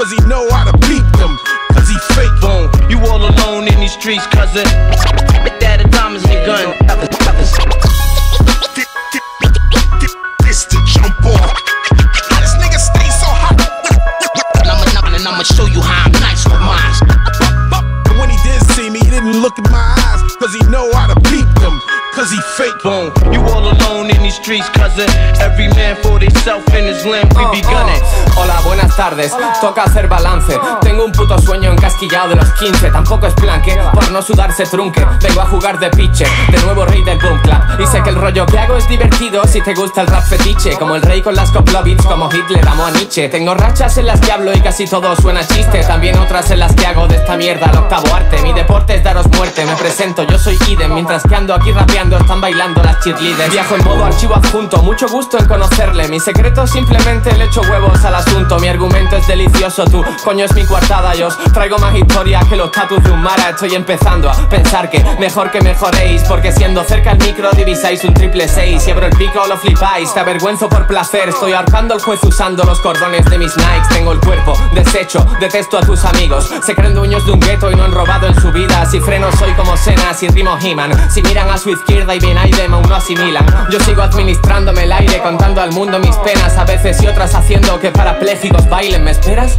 Cause he know how to peep them. Cause he fake bone. You all alone in these streets, cousin. That a diamonds your gun. And I'ma, and I'ma show you how I'm nice with. When he did see me, he didn't look in my eyes. Cause he know how to peep cause he fake bone. You all alone in these streets, cousin. Every man for himself in his land, we be uh-uh. gunning. Hola, buenas tardes. Toca hacer balance. Tengo un puto sueño encasquillado de los 15. Tampoco es plan que por no sudarse trunque. Vengo a jugar de pitcher, de nuevo rey del boom clap. Y sé que el rollo que hago es divertido si te gusta el rap fetiche. Como el rey con las coplovits, como Hitler amo a Nietzsche. Tengo rachas en las que hablo y casi todo suena chiste. También otras en las que hago de esta mierda el octavo arte. Mi deporte es daros muerte. Me presento, yo soy Iden. Mientras que ando aquí rapeando, están bailando las cheerleaders. Viajo en modo archivo adjunto. Mucho gusto en conocerle. Mi secreto simplemente le echo huevos al Mi argumento es delicioso, tú, coño es mi coartada. Yo os traigo más historia que los tatus de un mara. Estoy empezando a pensar que mejor que mejoréis. Porque siendo cerca el micro divisáis un triple seis. Si abro el pico lo flipáis. Te avergüenzo por placer. Estoy ahorcando al juez usando los cordones de mis Nikes. Tengo el cuerpo deshecho, detesto a tus amigos. Se creen dueños de un gueto y no han robado en su vida. Si freno soy como Sena, si rimo He-Man. Si miran a su izquierda y bien Aidem aún no asimilan. Yo sigo administrándome el aire, contando al mundo mis penas. A veces y otras haciendo que parapléjicos bailen. ¿Me esperas?